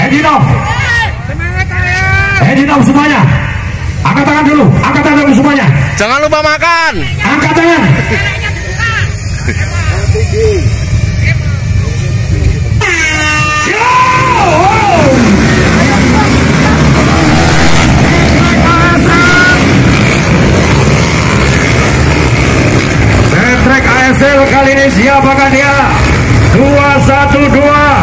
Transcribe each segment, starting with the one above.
Edinov. Edinov semuanya. Angkat tangan dulu, angkat tangan dulu semuanya. Jangan lupa makan. Angkat tangan. Trek ASL kali ini siapakah dia? 212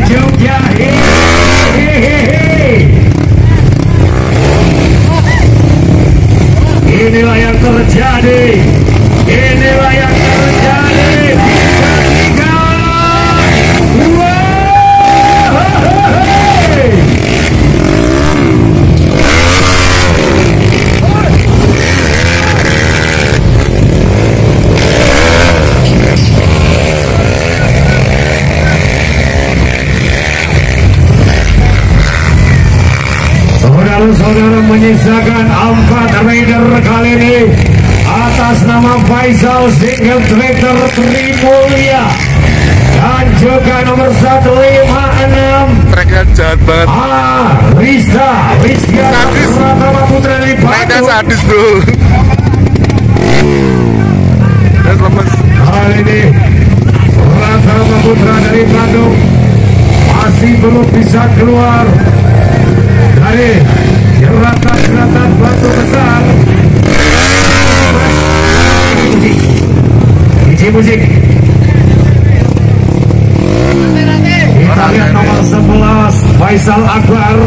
जोग्या हे Faisal Single Tractor Trimulya dan juga nomor 156 Treknya jahat banget. Ah, Rizka, Rizka Sadis. Pratama Putra dari Treknya Bandung. sadis bro. Dan lemes. Kali ini Pratama Putra dari Bandung masih belum bisa keluar dari jeratan-jeratan batu besar. Isi musik. Lihat nomor 11 Faisal Akbar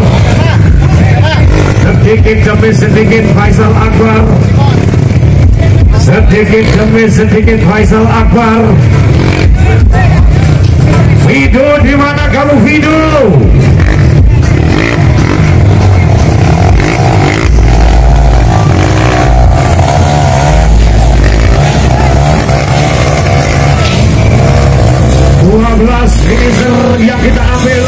Sedikit demi sedikit Faisal Akbar Sedikit demi sedikit Faisal Akbar Vido di mana kamu Vido? Dua belas finisher yang kita ambil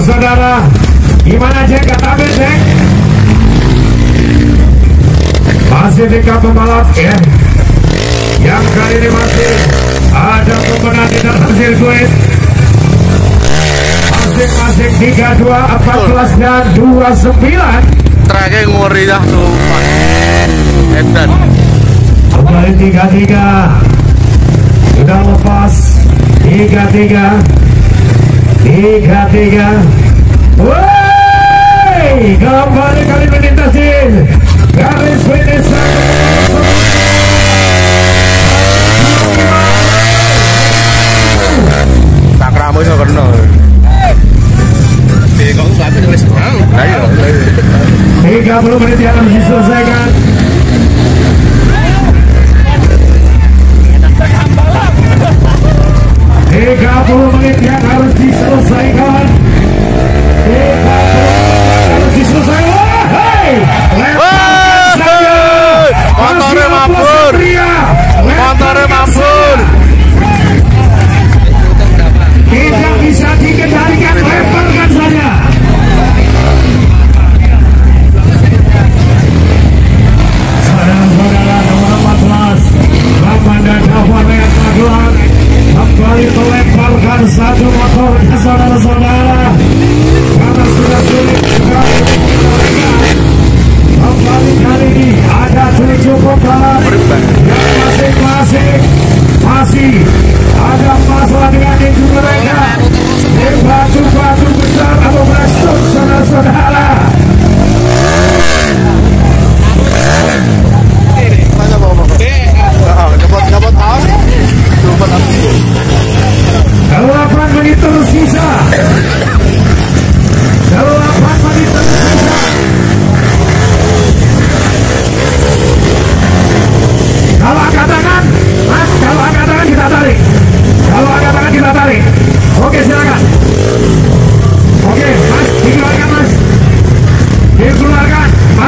saudara. Gimana Jack? Kata apa Jack? Masih dekat pembalap ya? Yang kali ini masih Ada pemenang di dalam sirkuit. Masing-masing 32, 14 dan 29 Terakhir ngori dah tuh Edan. Kembali 33 Sudah lepas. 33 Fíjate ya. ¡Uy! ¡Campana.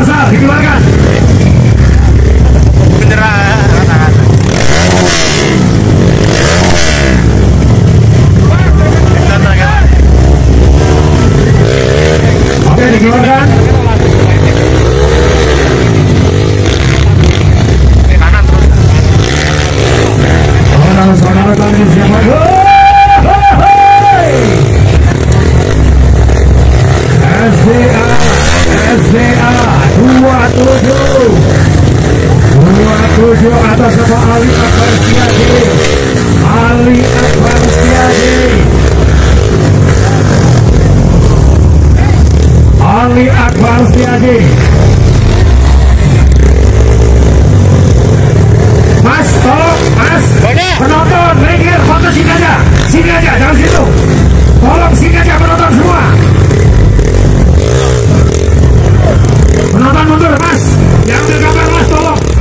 pasar dikeluarkan. 27 27 atas nama Ali Akbar Setiadi Ali Akbar Setiadi Ali Akbar Setiadi Mas tolong Mas. Penonton minggir foto sini aja. Sini aja jangan situ. Tolong sini aja penonton semua. no van a más. Ya no más todo.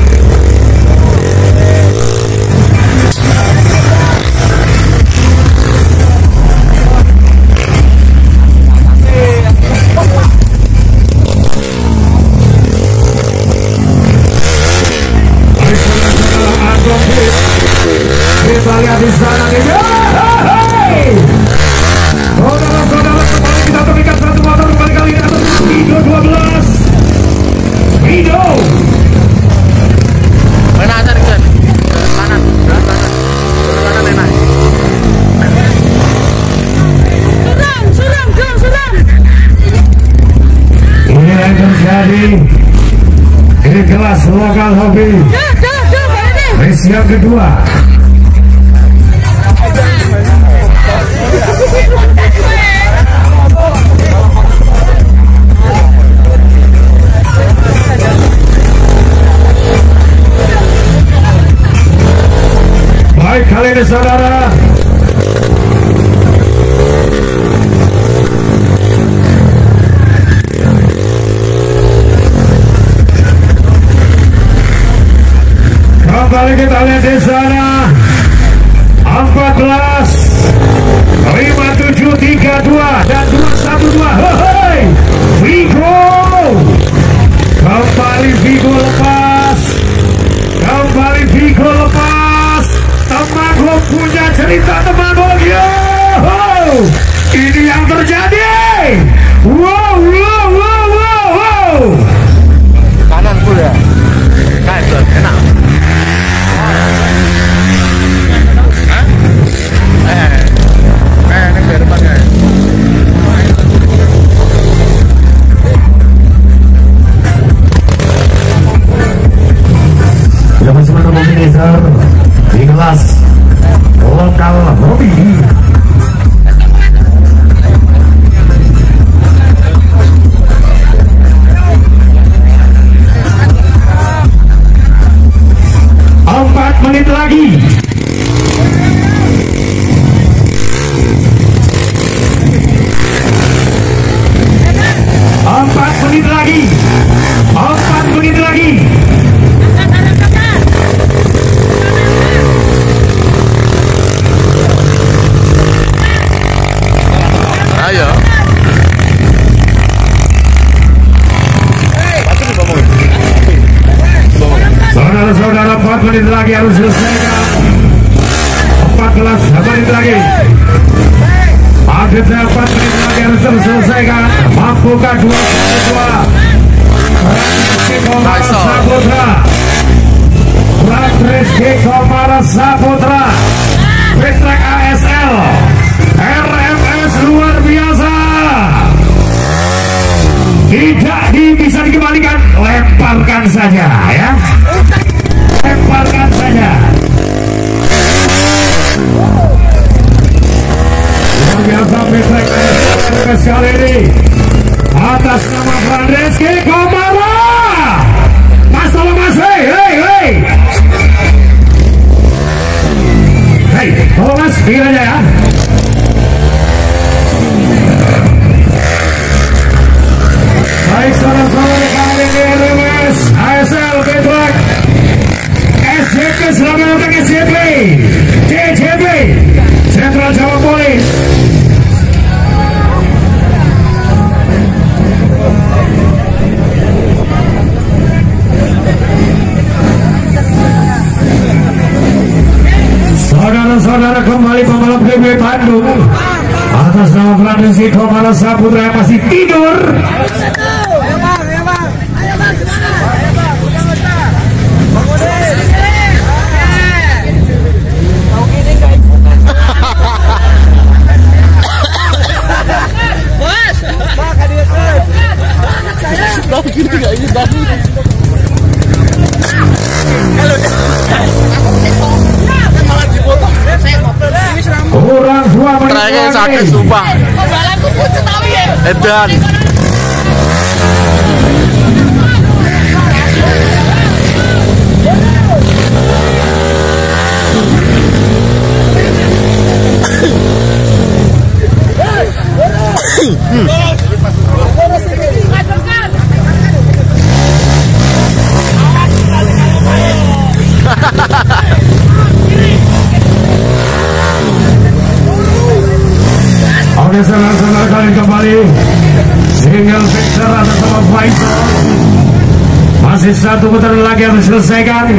Salada. favorit lagi harus selesaikan empat kelas favorit lagi. Akhirnya empat menit lagi harus selesai mampukah dua dua? Komara Saputra. Ratrizki Komara Saputra. Fitrek ASL RMS luar biasa. Tidak bisa dikembalikan. Lemparkan saja ya. Rizky Komala Saputra masih tidur. done. Hmm. satu putaran lagi harus selesaikan